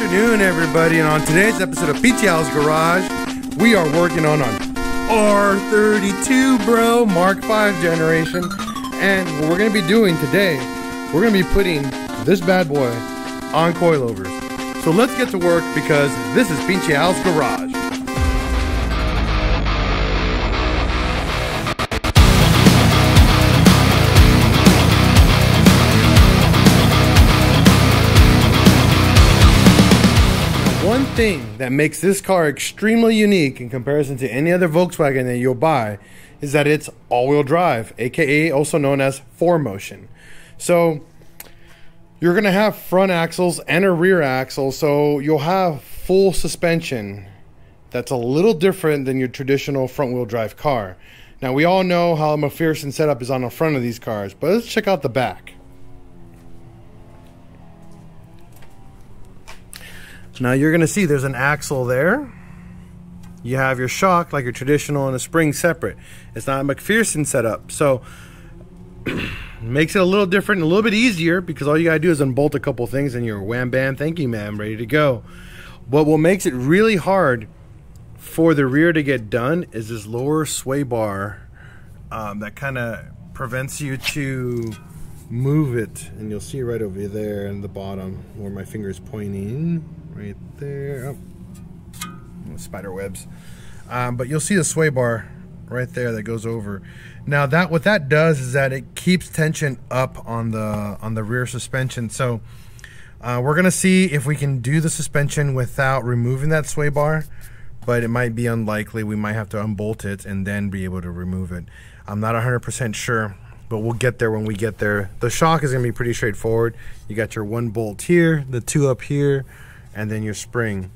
afternoon, everybody, and on today's episode of Pinche Al's Garage, we are working on an R32, bro, Mark V generation. And what we're going to be doing today, we're going to be putting this bad boy on coilovers. So let's get to work because this is Pinche Al's Garage. Thing that makes this car extremely unique in comparison to any other Volkswagen that you'll buy is that it's all-wheel drive, aka also known as 4Motion. So you're going to have front axles and a rear axle, so you'll have full suspension that's a little different than your traditional front-wheel drive car. Now we all know how MacPherson setup is on the front of these cars, but let's check out the back. Now you're to see there's an axle there. You have your shock like your traditional and a spring separate. It's not a MacPherson setup. So makes it a little different, a little bit easier because all you got to do is unbolt a couple things and you're wham bam, thank you ma'am, ready to go. But what makes it really hard for the rear to get done is this lower sway bar um, that kind of prevents you to move it and you'll see right over there in the bottom where my finger is pointing right there. Oh, spider webs. Um, but you'll see the sway bar right there that goes over. Now that what that does is that it keeps tension up on the on the rear suspension. So uh, we're gonna see if we can do the suspension without removing that sway bar but it might be unlikely. We might have to unbolt it and then be able to remove it. I'm not 100% sure but we'll get there when we get there. The shock is to be pretty straightforward. You got your one bolt here, the two up here, and then your spring.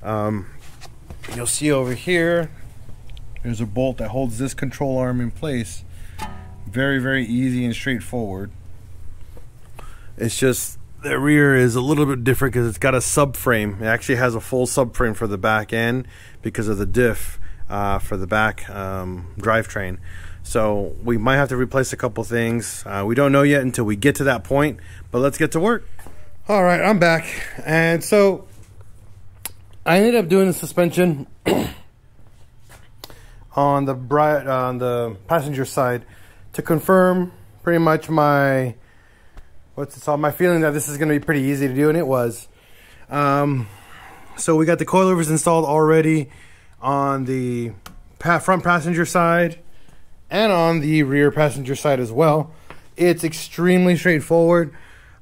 Um, you'll see over here, there's a bolt that holds this control arm in place. Very, very easy and straightforward. It's just the rear is a little bit different because it's got a subframe. It actually has a full subframe for the back end because of the diff uh, for the back um, drivetrain. So we might have to replace a couple things. Uh, we don't know yet until we get to that point, but let's get to work. All right, I'm back. And so I ended up doing the suspension on the bright on the passenger side to confirm pretty much my what's it called my feeling that this is going to be pretty easy to do and it was um, so we got the coilovers installed already on the front passenger side and on the rear passenger side as well. It's extremely straightforward.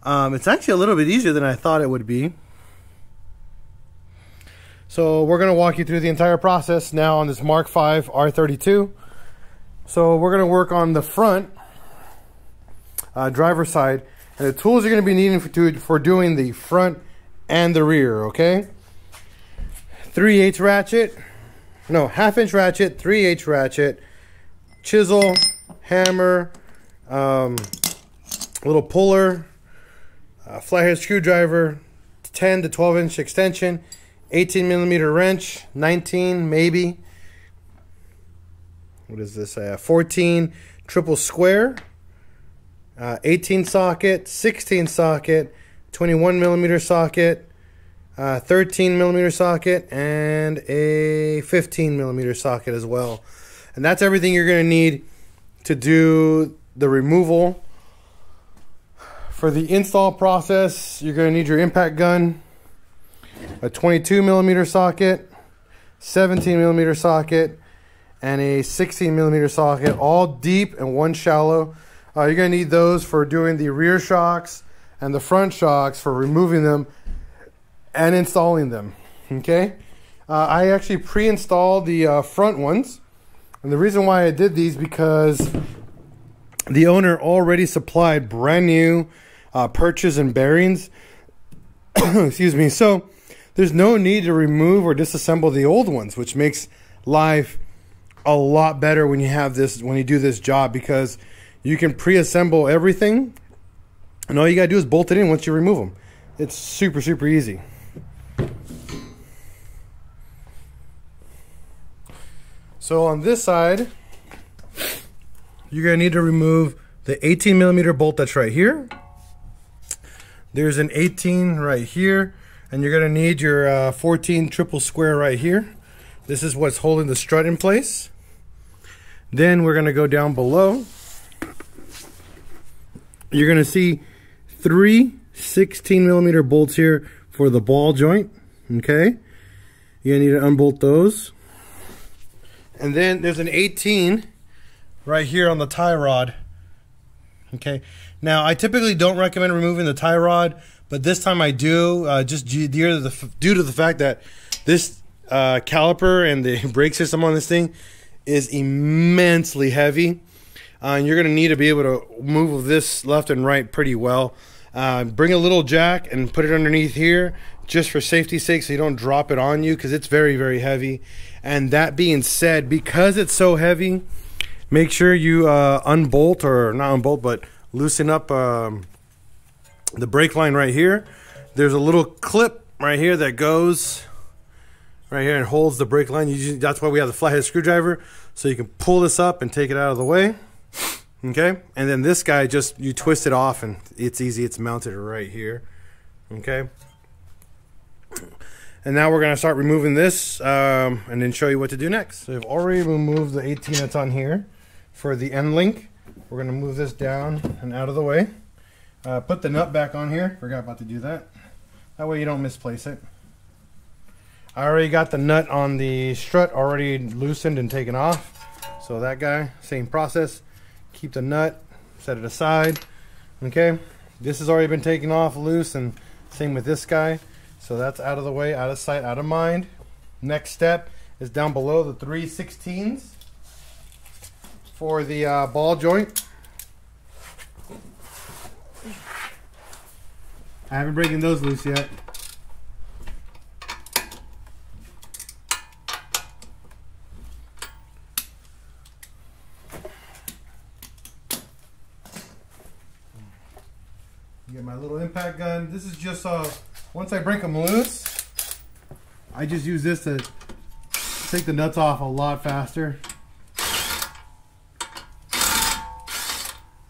Um, it's actually a little bit easier than I thought it would be. So we're going to walk you through the entire process now on this Mark V R32. So we're going to work on the front uh, driver side. And the tools you're going to be needing for, to, for doing the front and the rear, okay? 3 8 ratchet. No, half inch ratchet, 3 8 ratchet chisel, hammer, um, little puller, flathead screwdriver, 10 to 12 inch extension, 18 millimeter wrench, 19 maybe. What is this? Uh, 14 triple square, uh, 18 socket, 16 socket, 21 millimeter socket, uh, 13 millimeter socket, and a 15 millimeter socket as well. And that's everything you're going to need to do the removal. For the install process, you're going to need your impact gun, a 22 millimeter socket, 17 millimeter socket, and a 16 millimeter socket, all deep and one shallow. Uh, you're going to need those for doing the rear shocks and the front shocks for removing them and installing them. Okay, uh, I actually pre-installed the uh, front ones. And the reason why I did these because the owner already supplied brand new uh, perches and bearings. Excuse me. So there's no need to remove or disassemble the old ones, which makes life a lot better when you have this when you do this job because you can pre-assemble everything and all you gotta do is bolt it in once you remove them. It's super super easy. So on this side, you're gonna need to remove the 18 millimeter bolt that's right here. There's an 18 right here, And you're to need your uh, 14 triple square right here. This is what's holding the strut in place. Then we're to go down below. You're to see three 16 millimeter bolts here for the ball joint. Okay. You're to need to unbolt those. And then there's an 18 right here on the tie rod. Okay. Now, I typically don't recommend removing the tie rod, but this time I do, uh, just due to, the, due to the fact that this uh, caliper and the brake system on this thing is immensely heavy. Uh, and you're going to need to be able to move this left and right pretty well. Uh, bring a little jack and put it underneath here just for safety's sake so you don't drop it on you because it's very, very heavy. And that being said, because it's so heavy, make sure you uh, unbolt or not unbolt, but loosen up um, the brake line right here. There's a little clip right here that goes right here and holds the brake line. Just, that's why we have the flathead screwdriver so you can pull this up and take it out of the way. Okay, and then this guy just you twist it off and it's easy. It's mounted right here. Okay. And now we're going to start removing this um, and then show you what to do next. So I've already removed the 18 that's on here for the end link. We're going to move this down and out of the way. Uh, put the nut back on here. Forgot about to do that. That way you don't misplace it. I already got the nut on the strut already loosened and taken off. So that guy, same process. Keep the nut, set it aside. Okay, this has already been taken off loose and same with this guy. So that's out of the way, out of sight, out of mind. Next step is down below the 316s for the uh, ball joint. I haven't breaking those loose yet. Get my little impact gun. This is just uh once I break them loose, I just use this to take the nuts off a lot faster.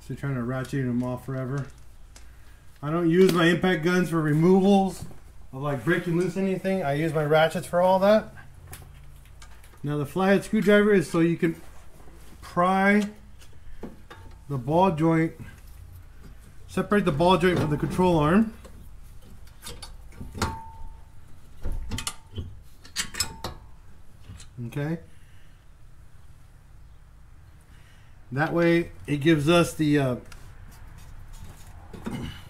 So trying to ratchet them off forever. I don't use my impact guns for removals of like breaking loose anything. I use my ratchets for all that. Now the flathead screwdriver is so you can pry the ball joint, separate the ball joint from the control arm. Okay. That way it gives us the uh,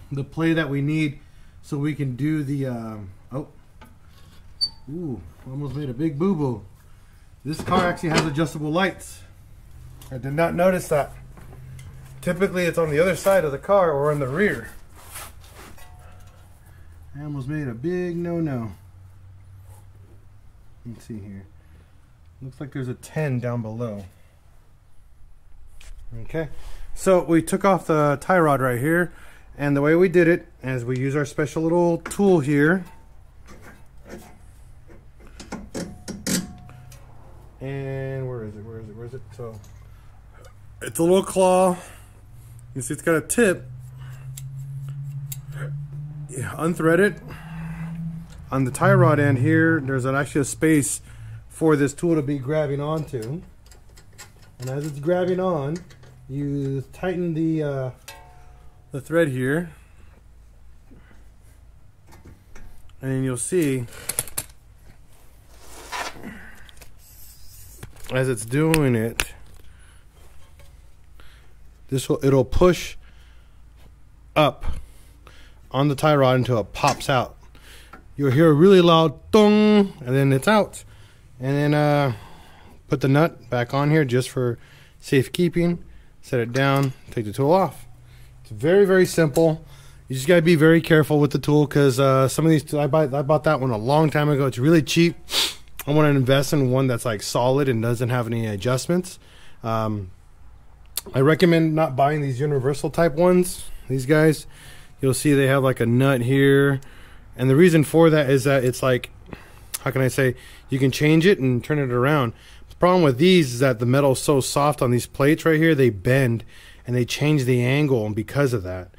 the play that we need so we can do the um, oh. Ooh almost made a big boo-boo. This car actually has adjustable lights. I did not notice that. Typically it's on the other side of the car or in the rear. I almost made a big no-no. Let's see here Looks like there's a 10 down below. Okay, so we took off the tie rod right here, and the way we did it is we use our special little tool here. And where is it? Where is it? Where is it? So it's a little claw. You see, it's got a tip. You unthread it. On the tie rod end here, there's an, actually a space for this tool to be grabbing onto. And as it's grabbing on, you tighten the uh, the thread here, and you'll see as it's doing it, this will it'll push up on the tie rod until it pops out. You'll hear a really loud dong, and then it's out and then uh, put the nut back on here just for safekeeping. Set it down. Take the tool off. It's very very simple. You just got to be very careful with the tool because uh, some of these I bought, I bought that one a long time ago. It's really cheap. I want to invest in one that's like solid and doesn't have any adjustments. Um, I recommend not buying these universal type ones these guys. You'll see they have like a nut here. And the reason for that is that it's like how can I say, you can change it and turn it around. The problem with these is that the metal is so soft on these plates right here, they bend and they change the angle and because of that.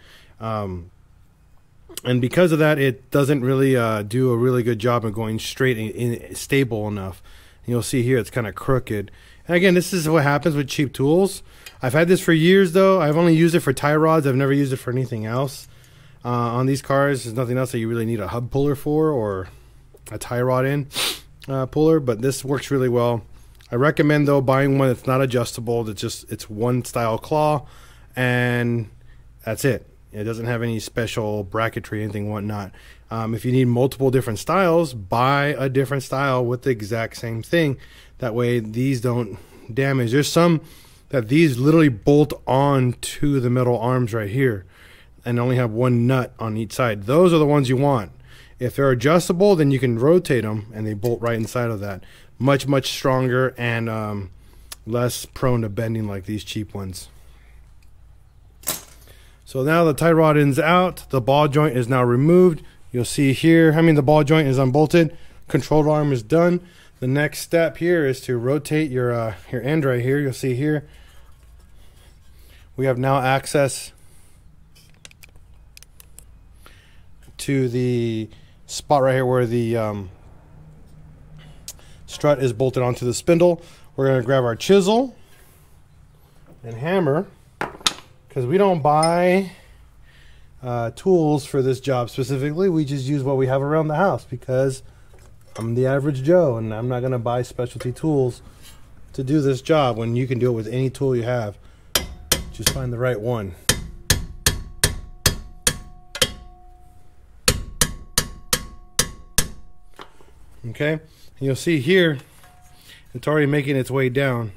Um, and because of that, it doesn't really uh, do a really good job of going straight and, and stable enough. And you'll see here it's kind of crooked. And again, this is what happens with cheap tools. I've had this for years though. I've only used it for tie rods. I've never used it for anything else. Uh, on these cars, there's nothing else that you really need a hub puller for or a tie rod in uh, puller, but this works really well. I recommend though buying one that's not adjustable. That's just it's one style claw, and that's it. It doesn't have any special bracketry, anything whatnot. Um, if you need multiple different styles, buy a different style with the exact same thing. That way, these don't damage. There's some that these literally bolt on to the metal arms right here and only have one nut on each side. Those are the ones you want. If they're adjustable, then you can rotate them and they bolt right inside of that. Much, much stronger and um, less prone to bending like these cheap ones. So now the tie rod ends out. The ball joint is now removed. You'll see here, I mean the ball joint is unbolted. Control arm is done. The next step here is to rotate your uh, your end right here. You'll see here we have now access to the spot right here where the um, strut is bolted onto the spindle. We're going to grab our chisel and hammer because we don't buy uh, tools for this job specifically. We just use what we have around the house because I'm the average Joe and I'm not going to buy specialty tools to do this job when you can do it with any tool you have. Just find the right one. Okay, and you'll see here, it's already making its way down.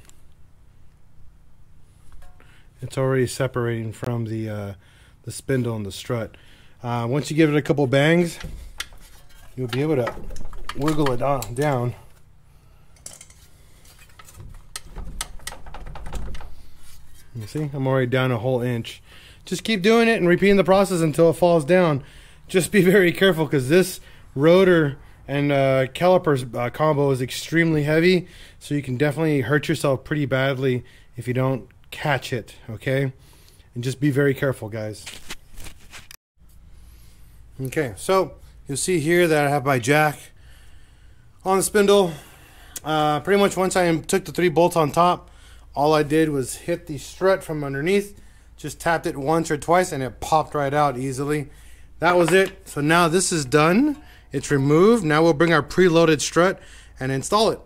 It's already separating from the uh, the spindle and the strut. Uh, once you give it a couple bangs, you'll be able to wiggle it down. You see, I'm already down a whole inch. Just keep doing it and repeating the process until it falls down. Just be very careful because this rotor and uh, calipers uh, combo is extremely heavy, so you can definitely hurt yourself pretty badly if you don't catch it, okay? And just be very careful, guys. Okay, so you'll see here that I have my jack on the spindle. Uh, pretty much once I took the three bolts on top, all I did was hit the strut from underneath, just tapped it once or twice, and it popped right out easily. That was it. So now this is done. It's removed. Now we'll bring our preloaded strut and install it.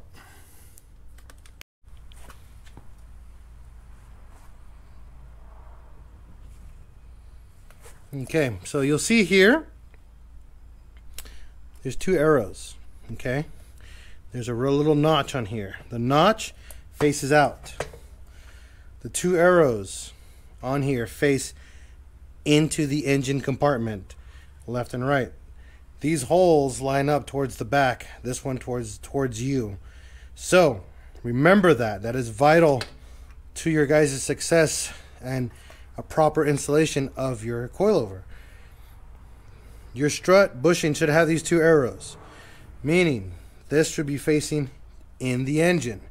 Okay, so you'll see here, there's two arrows, okay? There's a real little notch on here. The notch faces out. The two arrows on here face into the engine compartment, left and right. These holes line up towards the back, this one towards towards you. So, remember that. That is vital to your guys' success and a proper installation of your coilover. Your strut bushing should have these two arrows, meaning this should be facing in the engine.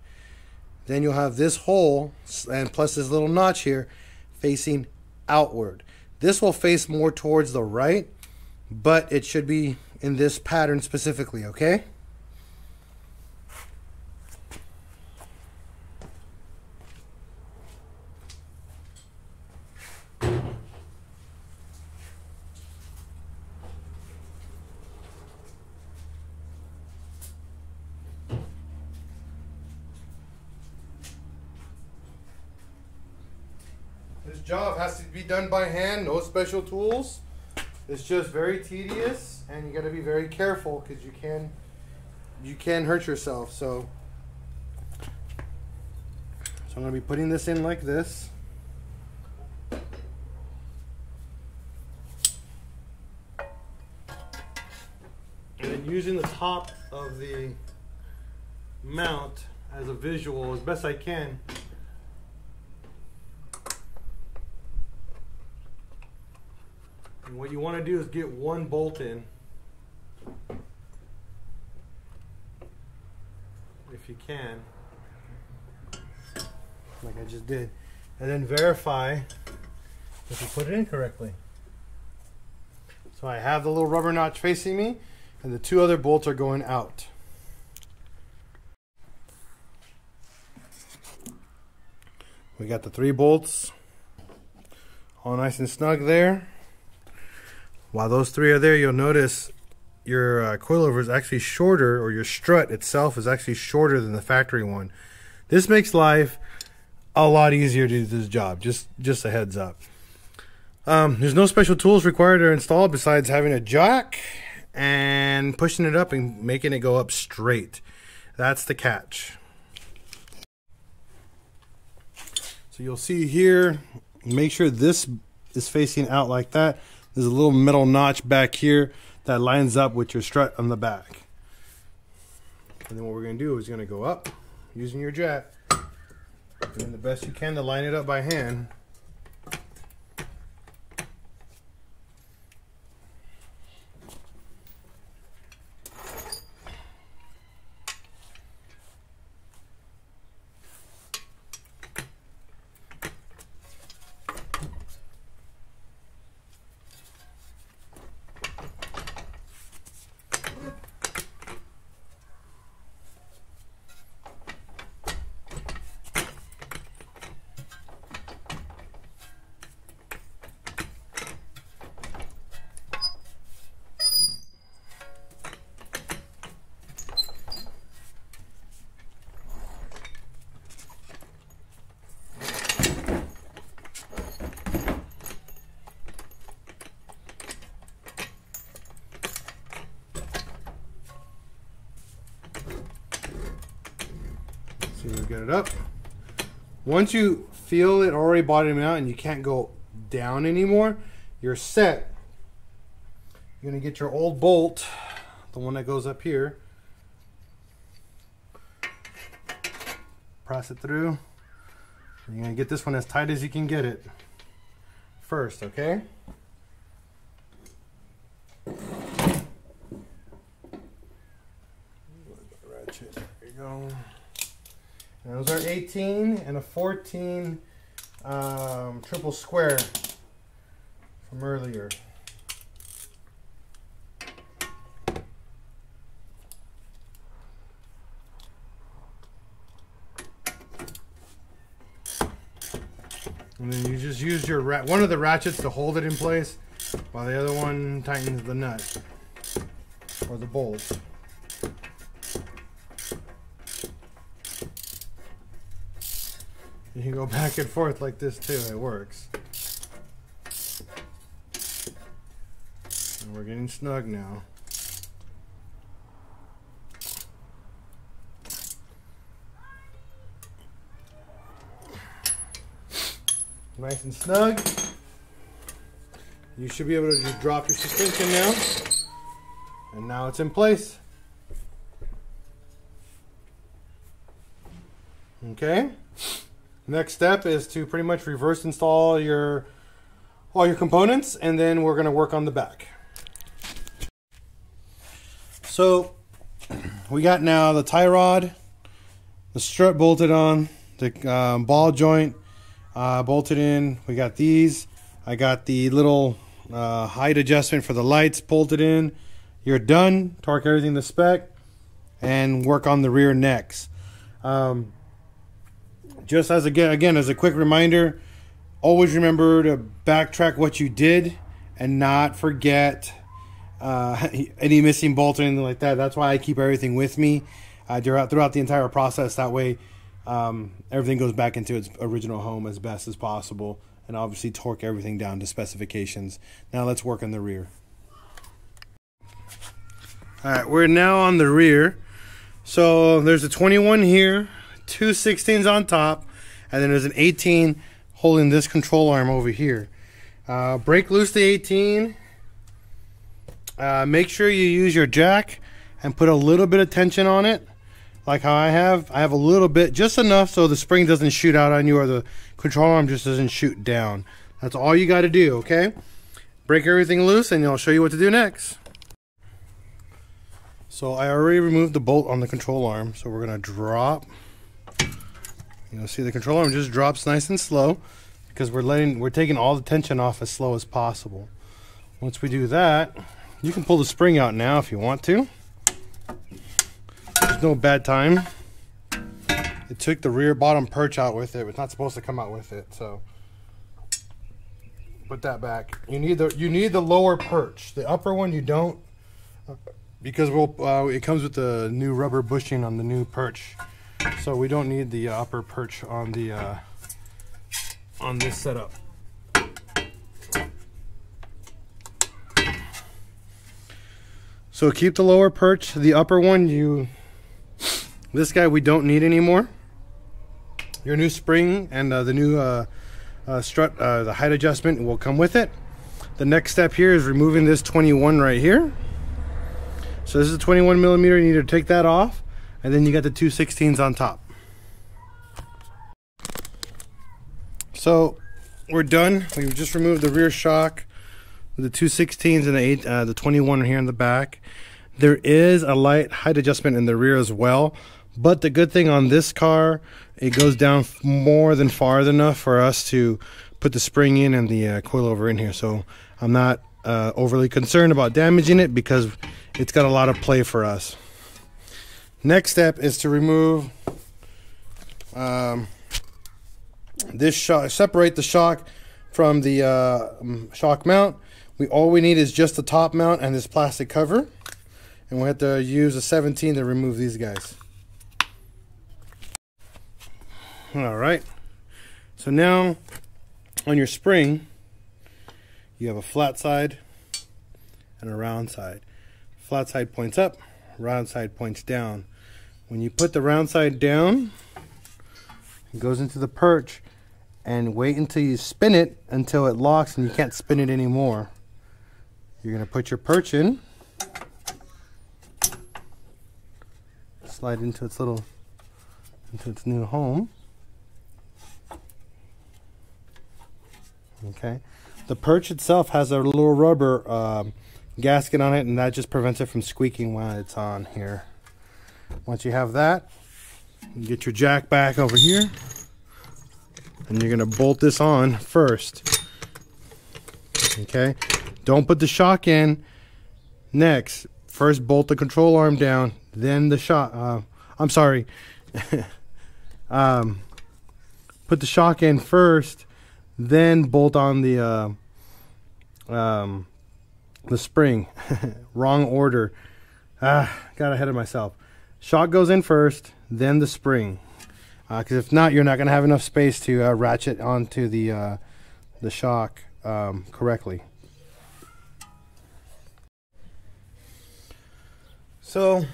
Then you'll have this hole and plus this little notch here facing outward. This will face more towards the right, but it should be in this pattern specifically, okay? This job has to be done by hand, no special tools. It's just very tedious, and you got to be very careful because you can you can hurt yourself. So, so I'm gonna be putting this in like this. And then using the top of the mount as a visual as best I can. And what you want to do is get one bolt in. If you can. Like I just did. And then verify if you put it in correctly. So I have the little rubber notch facing me and the two other bolts are going out. We got the three bolts all nice and snug there. While those three are there, you'll notice your uh, coilover is actually shorter, or your strut itself is actually shorter than the factory one. This makes life a lot easier to do this job. Just just a heads up. Um, there's no special tools required to install besides having a jack and pushing it up and making it go up straight. That's the catch. So you'll see here, make sure this is facing out like that. There's a little metal notch back here that lines up with your strut on the back. And then what we're going to do is going to go up using your jack, doing the best you can to line it up by hand. So you get it up. Once you feel it already bottoming out and you can't go down anymore, you're set. You're gonna get your old bolt, the one that goes up here. Press it through. You're gonna get this one as tight as you can get it first, okay? Ratchet, there you go. And those are 18 and a 14 um, triple square from earlier. And then you just use your one of the ratchets to hold it in place while the other one tightens the nut or the bolt. You can go back and forth like this too, it works. And we're getting snug now. Nice and snug. You should be able to just drop your suspension now. And now it's in place. Okay. Next step is to pretty much reverse install your all your components and then we're going to work on the back. So we got now the tie rod, the strut bolted on, the um, ball joint uh, bolted in. We got these. I got the little uh, height adjustment for the lights bolted in. You're done. Torque everything to spec and work on the rear necks. Um, just as again, again as a quick reminder, always remember to backtrack what you did and not forget uh, any missing bolts or anything like that. That's why I keep everything with me uh, throughout throughout the entire process. That way, um, everything goes back into its original home as best as possible, and obviously torque everything down to specifications. Now let's work on the rear. All right, we're now on the rear. So there's a 21 here two 16s on top, and then there's an 18 holding this control arm over here. Uh, break loose the 18. Uh, make sure you use your jack and put a little bit of tension on it, like how I have. I have a little bit, just enough so the spring doesn't shoot out on you or the control arm just doesn't shoot down. That's all you got to do, okay? Break everything loose and I'll show you what to do next. So I already removed the bolt on the control arm, so we're going to drop you know, see the control arm just drops nice and slow because we're letting we're taking all the tension off as slow as possible. Once we do that, you can pull the spring out now if you want to. There's no bad time. It took the rear bottom perch out with it. It's not supposed to come out with it, so put that back. You need the you need the lower perch. The upper one you don't because we'll uh, it comes with the new rubber bushing on the new perch, so we don't need the upper perch on the uh, on this setup. So keep the lower perch. The upper one, you this guy we don't need anymore. Your new spring and uh, the new uh, uh, strut, uh, the height adjustment will come with it. The next step here is removing this 21 right here. So this is a 21 millimeter. You need to take that off, and then you got the two 16s on top. So we're done. We've just removed the rear shock, the two 16s and the eight, uh, the 21 here in the back. There is a light height adjustment in the rear as well. But the good thing on this car, it goes down more than far enough for us to put the spring in and the uh, coilover in here. So I'm not uh, overly concerned about damaging it because it's got a lot of play for us. Next step is to remove um, this shock, separate the shock from the uh, shock mount. We all we need is just the top mount and this plastic cover, and we have to use a 17 to remove these guys. All right. So now on your spring, you have a flat side and a round side. Flat side points up, round side points down. When you put the round side down, it goes into the perch and wait until you spin it until it locks and you can't spin it anymore. You're going to put your perch in, slide into its little, into its new home. Okay. The perch itself has a little rubber um, gasket on it and that just prevents it from squeaking while it's on here. Once you have that, you get your jack back over here and you're going to bolt this on first. Okay. Don't put the shock in. Next, first bolt the control arm down, then the shock. Uh, I'm sorry. um, put the shock in first then bolt on the uh, um, the spring. Wrong order. Ah, got ahead of myself. Shock goes in first, then the spring. Because uh, if not, you're not going to have enough space to uh, ratchet onto the uh, the shock um, correctly. So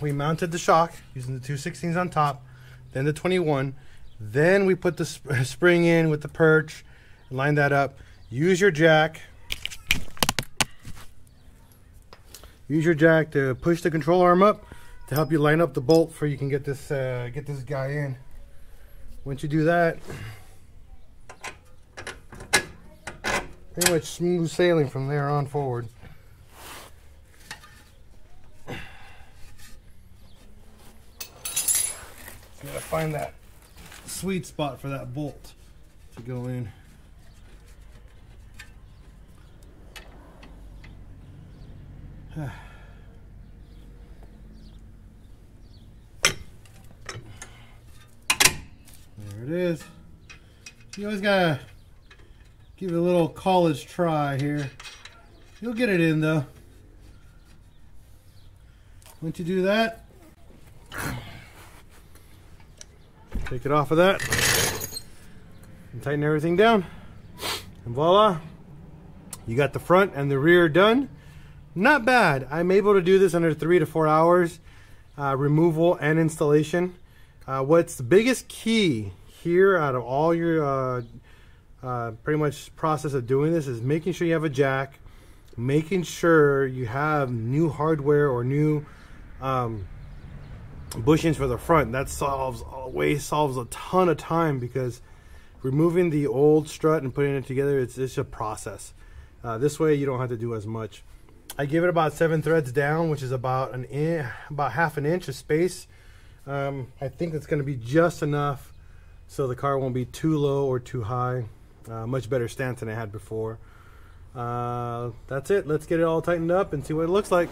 we mounted the shock using the 216s on top, then the 21. Then we put the sp spring in with the perch, line that up. Use your jack. Use your jack to push the control arm up to help you line up the bolt for you can get this uh, get this guy in. Once you do that, pretty much smooth sailing from there on forward. Gotta find that sweet spot for that bolt to go in. There it is. You always gotta give it a little college try here. You'll get it in though. Once you do that, Take it off of that and tighten everything down. And voila, you got the front and the rear done. Not bad. I'm able to do this under three to four hours, uh, removal and installation. Uh, what's the biggest key here out of all your uh, uh pretty much process of doing this is making sure you have a jack, making sure you have new hardware or new um, bushings for the front. That solves way solves a ton of time because removing the old strut and putting it together, it's, it's a process. Uh, this way you don't have to do as much. I give it about seven threads down, which is about an in, about half an inch of space. Um, I think it's going to be just enough so the car won't be too low or too high. Uh, much better stance than I had before. uh, that's it. Let's get it all tightened up and see what it looks like.